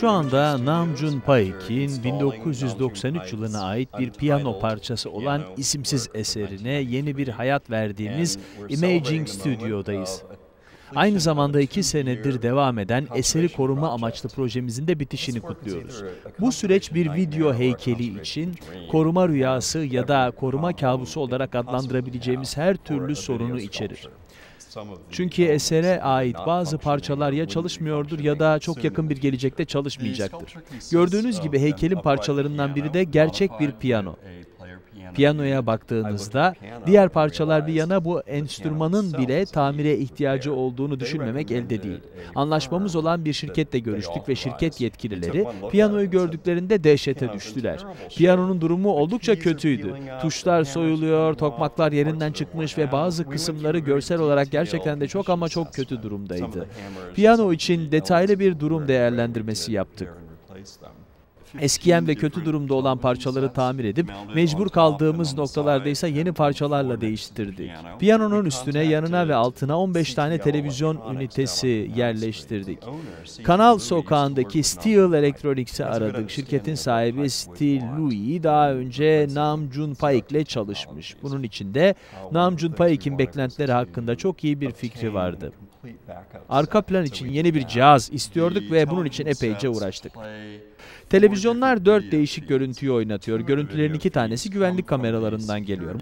Şu anda Namjoon Paik'in 1993 yılına ait bir piyano parçası olan isimsiz eserine yeni bir hayat verdiğimiz Imaging Studio'dayız. Aynı zamanda iki senedir devam eden eseri koruma amaçlı projemizin de bitişini kutluyoruz. Bu süreç bir video heykeli için koruma rüyası ya da koruma kabusu olarak adlandırabileceğimiz her türlü sorunu içerir. Çünkü esere ait bazı parçalar ya çalışmıyordur ya da çok yakın bir gelecekte çalışmayacaktır. Gördüğünüz gibi heykelin parçalarından biri de gerçek bir piyano. Piyanoya baktığınızda diğer parçalar bir yana bu enstrümanın bile tamire ihtiyacı olduğunu düşünmemek elde değil. Anlaşmamız olan bir şirketle görüştük ve şirket yetkilileri piyanoyu gördüklerinde dehşete düştüler. Piyanonun durumu oldukça kötüydü. Tuşlar soyuluyor, tokmaklar yerinden çıkmış ve bazı kısımları görsel olarak gerçekten de çok ama çok kötü durumdaydı. Piyano için detaylı bir durum değerlendirmesi yaptık eskiyen ve kötü durumda olan parçaları tamir edip mecbur kaldığımız noktalarda ise yeni parçalarla değiştirdik. Piyanonun üstüne, yanına ve altına 15 tane televizyon ünitesi yerleştirdik. Kanal sokağındaki Steel Electronics'i aradık. Şirketin sahibi Steve Louis daha önce Nam Jun Paik ile çalışmış. Bunun içinde Nam Jun Paik'in beklentileri hakkında çok iyi bir fikri vardı. Arka plan için yeni bir cihaz istiyorduk ve bunun için epeyce uğraştık. Televizyonlar dört değişik görüntüyü oynatıyor. Görüntülerin iki tanesi güvenlik kameralarından geliyor.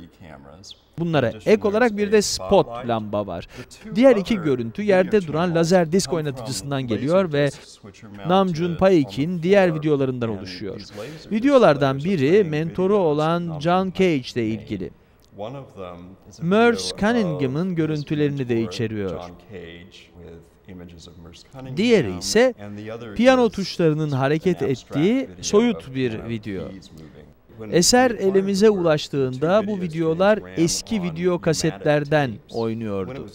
Bunlara ek olarak bir de spot lamba var. Diğer iki görüntü yerde duran lazer disk oynatıcısından geliyor ve Namjoon Paik'in diğer videolarından oluşuyor. Videolardan biri mentoru olan John Cage ile ilgili. Merce Cunningham'ın görüntülerini de içeriyor. Diğeri ise piyano tuşlarının hareket ettiği soyut bir video. Eser elimize ulaştığında bu videolar eski video kasetlerden oynuyordu.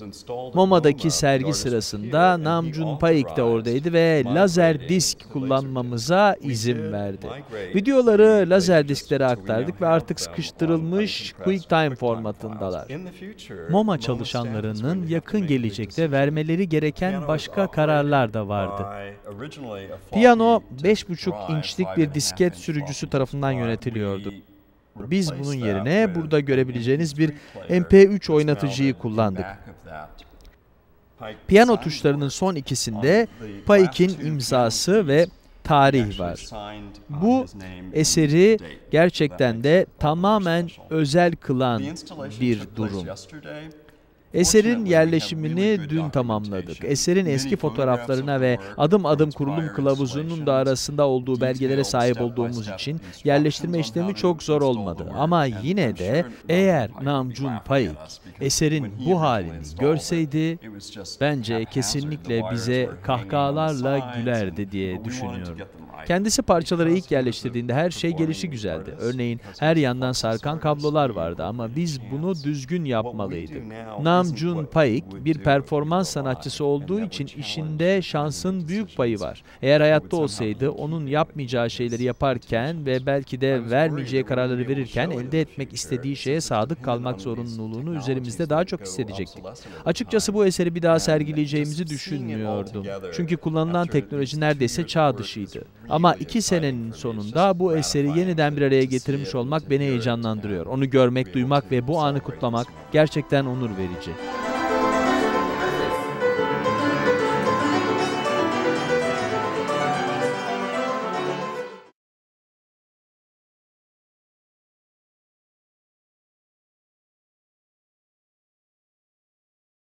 MoMA'daki sergi sırasında Namjoon Paik de oradaydı ve lazer disk kullanmamıza izin verdi. Videoları lazer disklere aktardık ve artık sıkıştırılmış QuickTime formatındalar. MoMA çalışanlarının yakın gelecekte vermeleri gereken başka kararlar da vardı. Piyano 5,5 inçlik bir disket sürücüsü tarafından yönetiliyor kullanılıyordu. Biz bunun yerine burada görebileceğiniz bir MP3 oynatıcıyı kullandık. Piyano tuşlarının son ikisinde Paik'in imzası ve tarih var. Bu eseri gerçekten de tamamen özel kılan bir durum. Eserin yerleşimini dün tamamladık. Eserin eski fotoğraflarına ve adım adım kurulum kılavuzunun da arasında olduğu belgelere sahip olduğumuz için yerleştirme işlemi çok zor olmadı. Ama yine de eğer Namjoon Paik eserin bu halini görseydi bence kesinlikle bize kahkahalarla gülerdi diye düşünüyorum. Kendisi parçaları ilk yerleştirdiğinde her şey gelişi güzeldi. Örneğin her yandan sarkan kablolar vardı ama biz bunu düzgün yapmalıydık. Nam Jun Paik bir performans sanatçısı olduğu için işinde şansın büyük payı var. Eğer hayatta olsaydı onun yapmayacağı şeyleri yaparken ve belki de vermeyeceği kararları verirken elde etmek istediği şeye sadık kalmak zorunluluğunu üzerimizde daha çok hissedecektik. Açıkçası bu eseri bir daha sergileyeceğimizi düşünmüyordum. Çünkü kullanılan teknoloji neredeyse çağ dışıydı. Ama iki senenin sonunda bu eseri yeniden bir araya getirmiş olmak beni heyecanlandırıyor. Onu görmek, duymak ve bu anı kutlamak gerçekten onur verici.